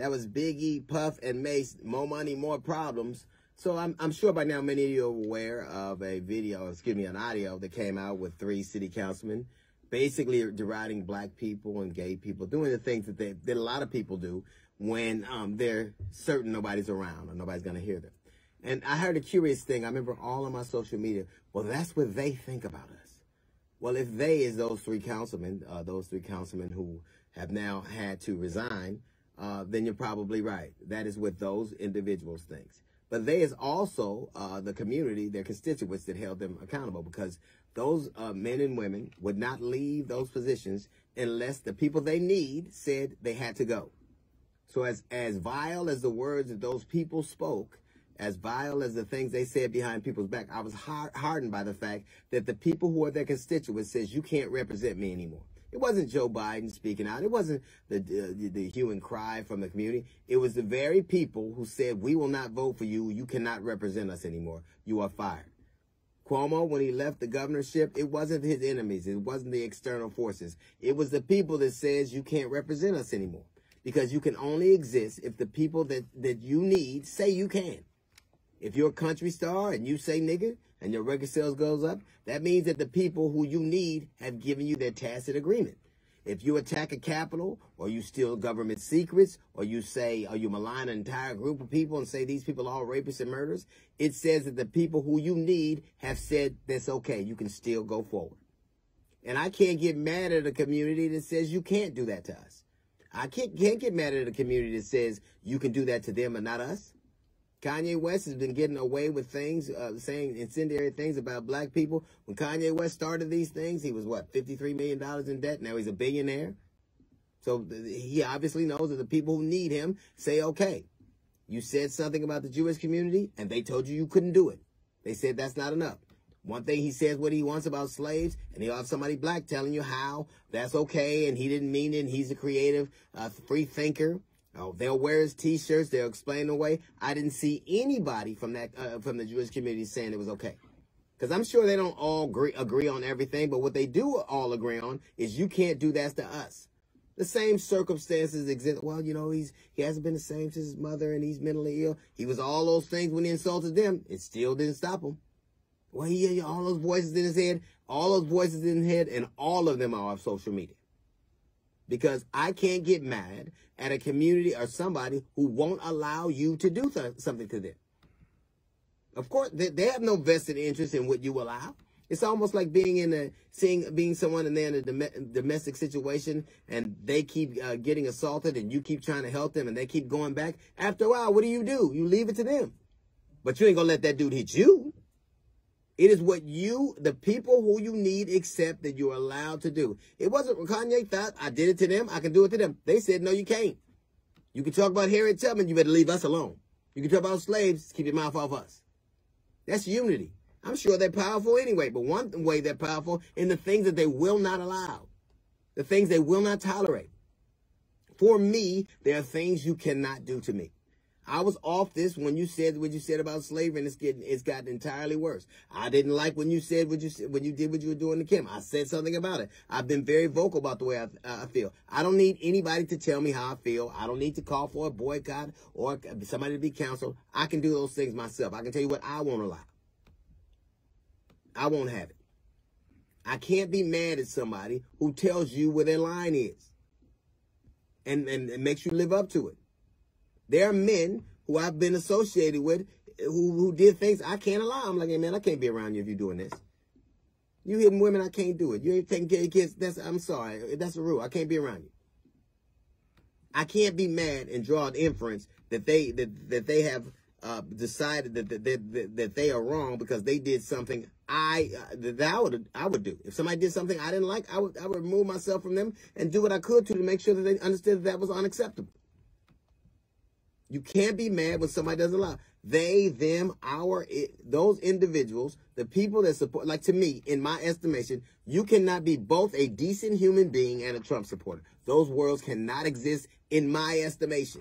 That was Biggie, Puff, and Mase. More money, more problems. So I'm, I'm sure by now many of you are aware of a video, excuse me, an audio that came out with three city councilmen basically deriding black people and gay people, doing the things that, they, that a lot of people do when um, they're certain nobody's around or nobody's going to hear them. And I heard a curious thing. I remember all on my social media, well, that's what they think about us. Well, if they is those three councilmen, uh, those three councilmen who have now had to resign, uh, then you're probably right. That is what those individuals think. But they is also uh, the community, their constituents that held them accountable because those uh, men and women would not leave those positions unless the people they need said they had to go. So as, as vile as the words that those people spoke, as vile as the things they said behind people's back, I was hardened by the fact that the people who are their constituents says, you can't represent me anymore. It wasn't Joe Biden speaking out. It wasn't the, uh, the hue and cry from the community. It was the very people who said, we will not vote for you. You cannot represent us anymore. You are fired. Cuomo, when he left the governorship, it wasn't his enemies. It wasn't the external forces. It was the people that says you can't represent us anymore because you can only exist if the people that, that you need say you can. If you're a country star and you say nigga and your record sales goes up, that means that the people who you need have given you their tacit agreement. If you attack a capital or you steal government secrets or you say, or you malign an entire group of people and say these people are all rapists and murderers, it says that the people who you need have said that's okay. You can still go forward. And I can't get mad at a community that says you can't do that to us. I can't, can't get mad at a community that says you can do that to them and not us. Kanye West has been getting away with things, uh, saying incendiary things about black people. When Kanye West started these things, he was what, $53 million in debt? Now he's a billionaire. So he obviously knows that the people who need him say, okay, you said something about the Jewish community and they told you you couldn't do it. They said that's not enough. One thing he says what he wants about slaves, and he'll have somebody black telling you how that's okay, and he didn't mean it, and he's a creative, uh, free thinker. Oh, they'll wear his T-shirts. They'll explain away. I didn't see anybody from that uh, from the Jewish community saying it was okay, because I'm sure they don't all agree agree on everything. But what they do all agree on is you can't do that to us. The same circumstances exist. Well, you know, he's he hasn't been the same since his mother, and he's mentally ill. He was all those things when he insulted them. It still didn't stop him. Well, he had all those voices in his head, all those voices in his head, and all of them are off social media because I can't get mad at a community or somebody who won't allow you to do th- something to them. Of course, they, they, have no vested interest in what you allow. It's almost like being in a seeing being someone and they're in a dom- domestic situation and they keep uh, getting assaulted and you keep trying to help them and they keep going back. After a while, what do you do? You leave it to them, but you ain't gonna let that dude hit you. It is what you, the people who you need, accept that you're allowed to do. It wasn't Kanye thought I did it to them. I can do it to them. They said, no, you can't. You can talk about Harriet Tubman. You better leave us alone. You can talk about slaves. Keep your mouth off us. That's unity. I'm sure they're powerful anyway, but one way they're powerful in the things that they will not allow, the things they will not tolerate. For me, there are things you cannot do to me. I was off this when you said what you said about slavery, and it's getting it's gotten entirely worse. I didn't like when you said what you said when you did what you were doing to Kim. I said something about it. I've been very vocal about the way I, I feel. I don't need anybody to tell me how I feel. I don't need to call for a boycott or somebody to be counseled. I can do those things myself. I can tell you what I won't allow. I won't have it. I can't be mad at somebody who tells you where their line is and, and, and makes you live up to it. There are men who I've been associated with who, who did things I can't allow. I'm like, hey, man, I can't be around you if you're doing this. You hitting women, I can't do it. You ain't taking care of kids. That's I'm sorry. That's a rule. I can't be around you. I can't be mad and draw an inference that they that that they have uh, decided that, that that, that they are wrong because they did something I uh, that I would I would do. If somebody did something I didn't like, I would I would remove myself from them and do what I could to to make sure that they understood that, that was unacceptable. You can't be mad when somebody doesn't allow. They, them, our, it, those individuals, the people that support, like to me, in my estimation, you cannot be both a decent human being and a Trump supporter. Those worlds cannot exist in my estimation.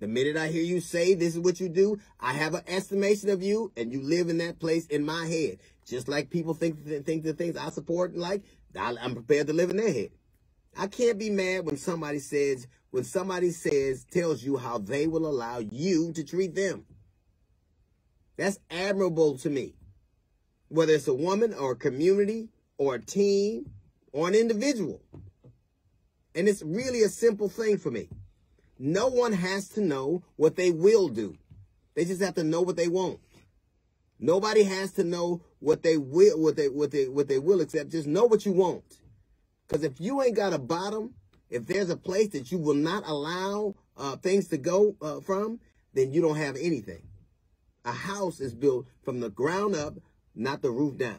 The minute I hear you say this is what you do, I have an estimation of you and you live in that place in my head. Just like people think, think the things I support and like, I'm prepared to live in their head. I can't be mad when somebody says, when somebody says, tells you how they will allow you to treat them. That's admirable to me. Whether it's a woman or a community or a team or an individual. And it's really a simple thing for me. No one has to know what they will do. They just have to know what they want. Nobody has to know what they will, what they, what they, what they will accept. Just know what you want. Because if you ain't got a bottom, if there's a place that you will not allow uh, things to go uh, from, then you don't have anything. A house is built from the ground up, not the roof down.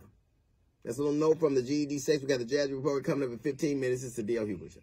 That's a little note from the GED section. We got the Jazz Report coming up in 15 minutes. It's the D.L. Hughley Show.